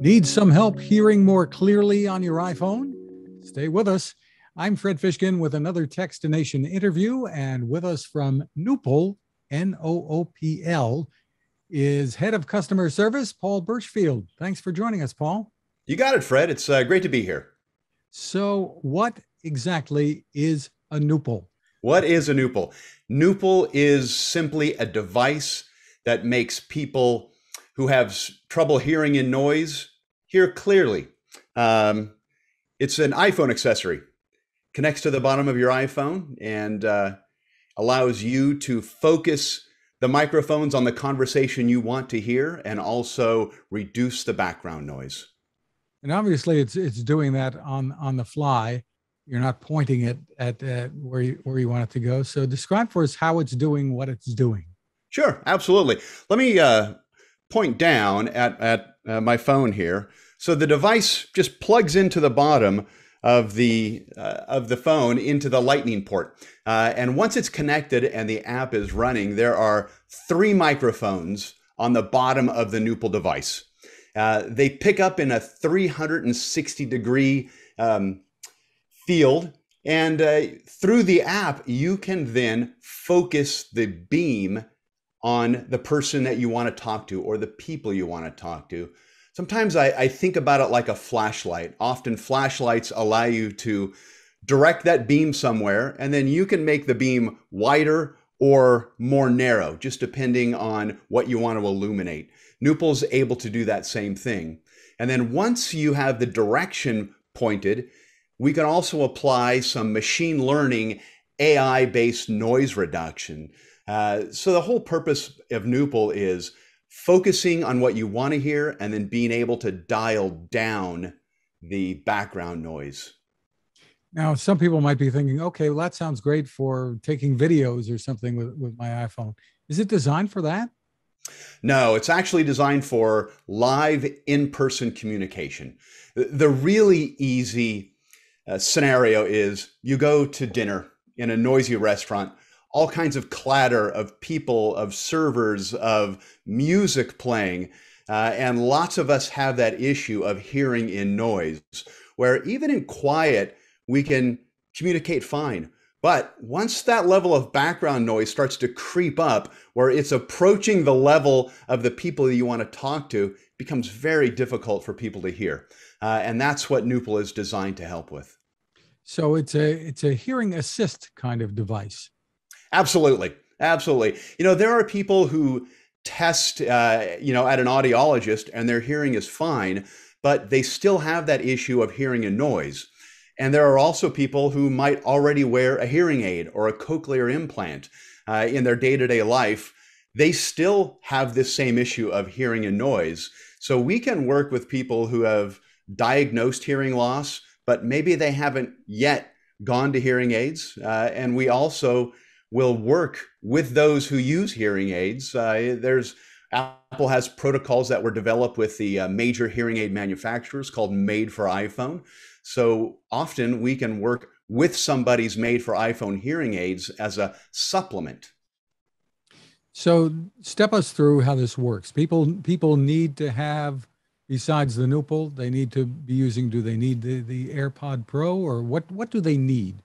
Need some help hearing more clearly on your iPhone? Stay with us. I'm Fred Fishkin with another Techstination interview, and with us from Noopl, N O O P L, is Head of Customer Service, Paul Burchfield. Thanks for joining us, Paul. You got it, Fred. It's uh, great to be here. So, what exactly is a Noopl? What is a Noopl? Noopl is simply a device that makes people who have trouble hearing in noise hear clearly. Um, it's an iPhone accessory, connects to the bottom of your iPhone and uh, allows you to focus the microphones on the conversation you want to hear and also reduce the background noise. And obviously, it's it's doing that on on the fly. You're not pointing it at uh, where you where you want it to go. So describe for us how it's doing what it's doing. Sure, absolutely. Let me uh, point down at, at uh, my phone here. So the device just plugs into the bottom of the uh, of the phone into the lightning port. Uh, and once it's connected and the app is running there are three microphones on the bottom of the Noopl device. Uh, they pick up in a 360 degree um, field. And uh, through the app you can then focus the beam on the person that you want to talk to or the people you want to talk to. Sometimes I, I, think about it like a flashlight. Often flashlights allow you to direct that beam somewhere, and then you can make the beam wider or more narrow, just depending on what you want to illuminate. Noopl's able to do that same thing. And then once you have the direction pointed, we can also apply some machine learning AI based noise reduction. Uh, so the whole purpose of Noopl is focusing on what you want to hear and then being able to dial down the background noise. Now, some people might be thinking, okay, well, that sounds great for taking videos or something with, with my iPhone. Is it designed for that? No, it's actually designed for live in person communication. The really easy uh, scenario is you go to dinner in a noisy restaurant all kinds of clatter of people, of servers, of music playing. Uh, and lots of us have that issue of hearing in noise, where even in quiet, we can communicate fine. But once that level of background noise starts to creep up, where it's approaching the level of the people that you want to talk to, becomes very difficult for people to hear. Uh, and that's what Noopl is designed to help with. So it's a it's a hearing assist kind of device. Absolutely. Absolutely. You know, there are people who test, uh, you know, at an audiologist and their hearing is fine, but they still have that issue of hearing a noise. And there are also people who might already wear a hearing aid or a cochlear implant uh, in their day to day life. They still have this same issue of hearing a noise. So we can work with people who have diagnosed hearing loss, but maybe they haven't yet gone to hearing aids. Uh, and we also will work with those who use hearing aids. Uh, there's Apple has protocols that were developed with the uh, major hearing aid manufacturers called Made for iPhone. So often we can work with somebody's Made for iPhone hearing aids as a supplement. So step us through how this works. People people need to have besides the Noopl, they need to be using. Do they need the, the AirPod Pro or what? What do they need?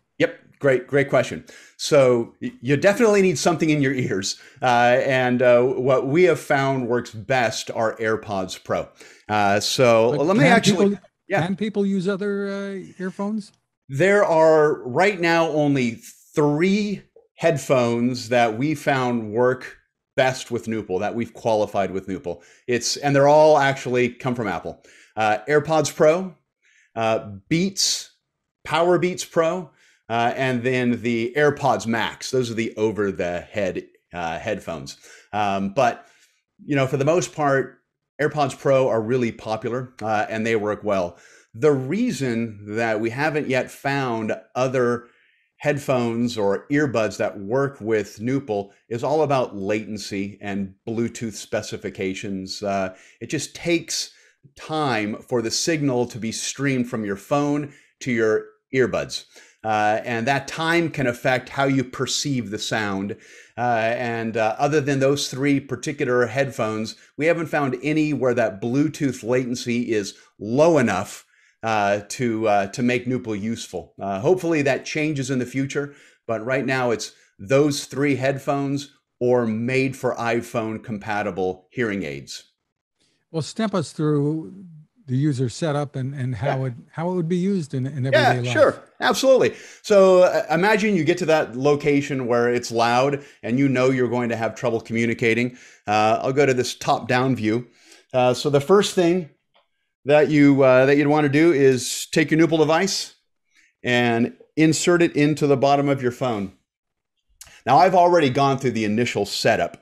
Great, great question. So you definitely need something in your ears, uh, and uh, what we have found works best are AirPods Pro. Uh, so but let me actually, people, yeah. Can people use other uh, earphones? There are right now only three headphones that we found work best with Noopl that we've qualified with Noopl. It's and they're all actually come from Apple. Uh, AirPods Pro, uh, Beats, Powerbeats Pro uh, and then the AirPods Max. Those are the over the head uh, headphones. Um, but you know, for the most part, AirPods Pro are really popular uh, and they work well. The reason that we haven't yet found other headphones or earbuds that work with Noopl is all about latency and Bluetooth specifications. Uh, it just takes time for the signal to be streamed from your phone to your earbuds. Uh, and that time can affect how you perceive the sound. Uh, and uh, other than those three particular headphones, we haven't found any where that Bluetooth latency is low enough uh, to uh, to make Noopl useful. Uh, hopefully that changes in the future, but right now it's those three headphones or made for iPhone compatible hearing aids. Well, step us through the user setup and, and how yeah. it how it would be used in, in everyday yeah, life. Sure, absolutely. So uh, imagine you get to that location where it's loud and you know you're going to have trouble communicating. Uh, I'll go to this top down view. Uh, so the first thing that you uh, that you'd want to do is take your Noopl device and insert it into the bottom of your phone. Now I've already gone through the initial setup.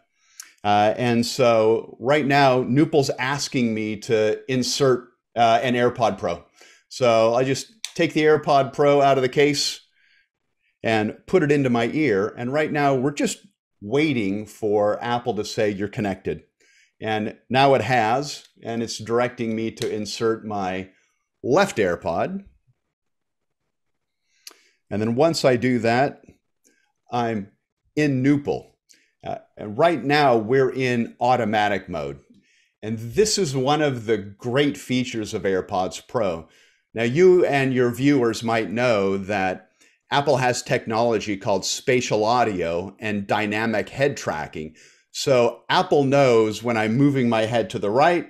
Uh, and so right now, Noopl's asking me to insert uh, an AirPod Pro. So I just take the AirPod Pro out of the case and put it into my ear. And right now, we're just waiting for Apple to say you're connected. And now it has, and it's directing me to insert my left AirPod. And then once I do that, I'm in Noopl. Uh, and right now, we're in automatic mode. And this is one of the great features of AirPods Pro. Now, you and your viewers might know that Apple has technology called spatial audio and dynamic head tracking. So Apple knows when I'm moving my head to the right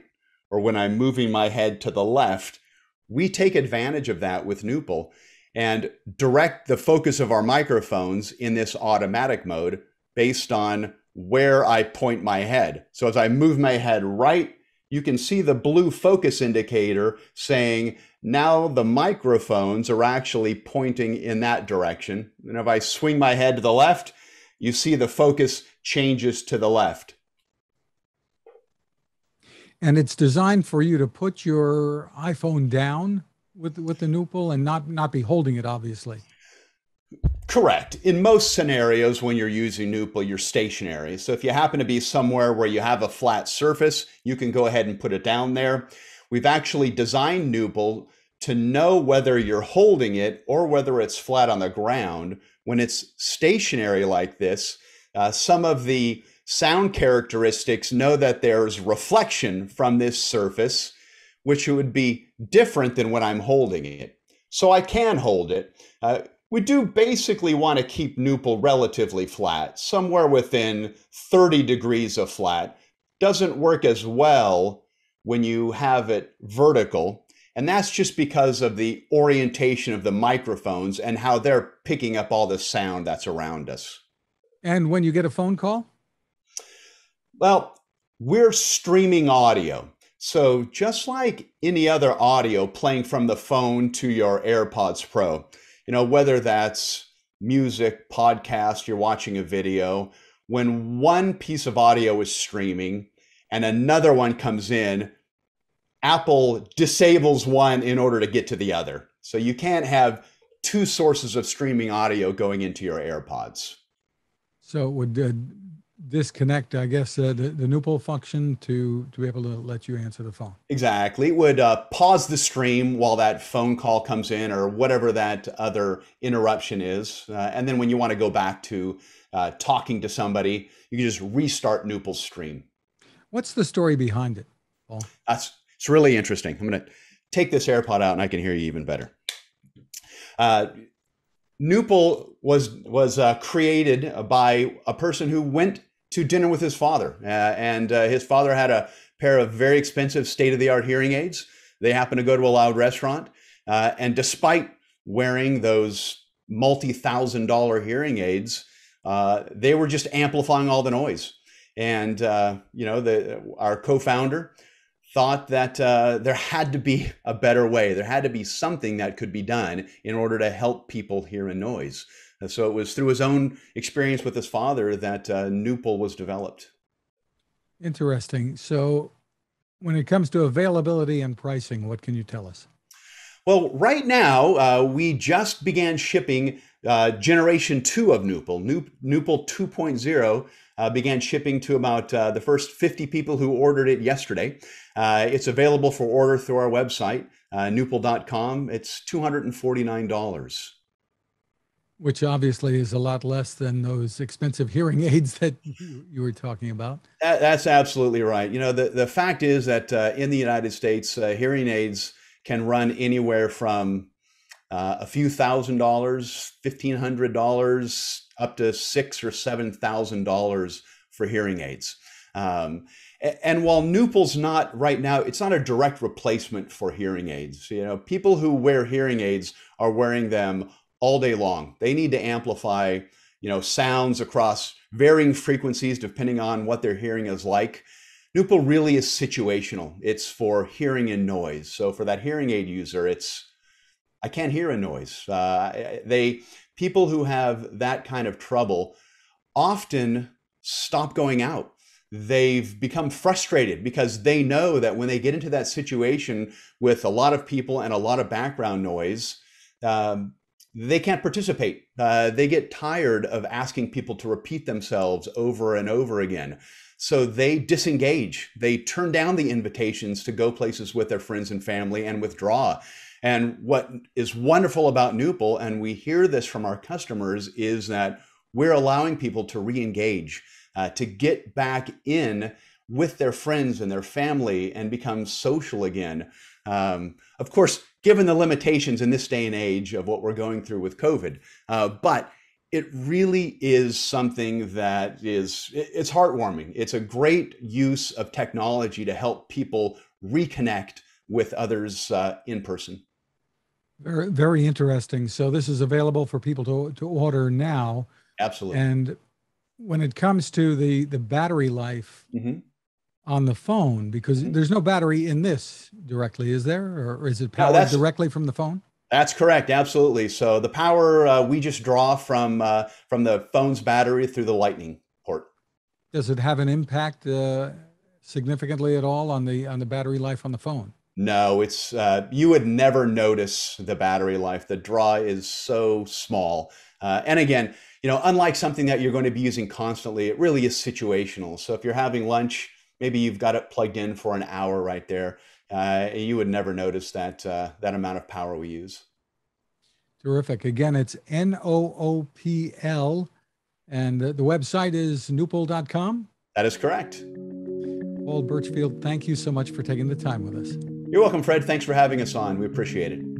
or when I'm moving my head to the left. We take advantage of that with Noopl and direct the focus of our microphones in this automatic mode based on where I point my head. So as I move my head right, you can see the blue focus indicator saying now the microphones are actually pointing in that direction. And if I swing my head to the left, you see the focus changes to the left. And it's designed for you to put your iPhone down with with the Noopl and not not be holding it, obviously. Correct. In most scenarios, when you're using Noopl, you're stationary. So if you happen to be somewhere where you have a flat surface, you can go ahead and put it down there. We've actually designed Noopl to know whether you're holding it or whether it's flat on the ground. When it's stationary like this, uh, some of the sound characteristics know that there's reflection from this surface, which would be different than when I'm holding it. So I can hold it. Uh, we do basically want to keep Noopl relatively flat, somewhere within 30 degrees of flat. Doesn't work as well when you have it vertical. And that's just because of the orientation of the microphones and how they're picking up all the sound that's around us. And when you get a phone call? Well, we're streaming audio. So just like any other audio playing from the phone to your AirPods Pro, you know, whether that's music, podcast, you're watching a video, when one piece of audio is streaming and another one comes in, Apple disables one in order to get to the other. So you can't have two sources of streaming audio going into your AirPods. So would uh, disconnect, I guess, uh, the, the function to to be able to let you answer the phone. Exactly. It would uh, pause the stream while that phone call comes in or whatever that other interruption is. Uh, and then when you want to go back to uh, talking to somebody, you can just restart Noopl's stream. What's the story behind it, Paul? That's it's really interesting. I'm going to take this AirPod out and I can hear you even better. Uh, Noopl was was uh, created by a person who went to dinner with his father. Uh, and uh, his father had a pair of very expensive state of the art hearing aids. They happened to go to a loud restaurant. Uh, and despite wearing those multi thousand dollar hearing aids, uh, they were just amplifying all the noise. And, uh, you know, the, our co founder thought that uh, there had to be a better way. There had to be something that could be done in order to help people hear a noise. So it was through his own experience with his father that uh, was developed. Interesting. So when it comes to availability and pricing, what can you tell us? Well, right now, uh, we just began shipping uh, generation two of Noopl. Noopl 2.0 uh, began shipping to about uh, the first 50 people who ordered it yesterday. Uh, it's available for order through our website, uh, noopl.com. It's $249. Which obviously is a lot less than those expensive hearing aids that you, were talking about. That, that's absolutely right. You know, the, the fact is that uh, in the United States, uh, hearing aids can run anywhere from uh, a few thousand dollars, fifteen hundred dollars, up to six or seven thousand dollars for hearing aids. Um, and while Noopl's not right now, it's not a direct replacement for hearing aids. You know, people who wear hearing aids are wearing them all day long. They need to amplify, you know, sounds across varying frequencies depending on what their hearing is like. Noopl really is situational. It's for hearing in noise. So for that hearing aid user, it's I can't hear a noise. Uh, they people who have that kind of trouble often stop going out. They've become frustrated because they know that when they get into that situation with a lot of people and a lot of background noise, um, they can't participate. Uh, they get tired of asking people to repeat themselves over and over again. So they disengage. They turn down the invitations to go places with their friends and family and withdraw. And what is wonderful about Noopl, and we hear this from our customers, is that we're allowing people to re engage, uh, to get back in with their friends and their family and become social again. Um, of course, given the limitations in this day and age of what we're going through with COVID, uh, but it really is something that is it's heartwarming. It's a great use of technology to help people reconnect with others uh, in person. Very, very interesting. So this is available for people to to order now. Absolutely. And when it comes to the the battery life, mm-hmm on the phone because mm-hmm. there's no battery in this directly, is there, or is it powered no, directly from the phone? That's correct, absolutely. So the power uh, we just draw from uh, from the phone's battery through the Lightning port. Does it have an impact uh, significantly at all on the on the battery life on the phone? No, it's uh, you would never notice the battery life. The draw is so small, uh, and again, you know, unlike something that you're going to be using constantly, it really is situational. So if you're having lunch maybe you've got it plugged in for an hour right there. Uh, you would never notice that uh, that amount of power we use. Terrific. Again, it's N O O P L, and the, the website is noopl.com. That is correct. Paul Burchfield, thank you so much for taking the time with us. You're welcome, Fred. Thanks for having us on. We appreciate it.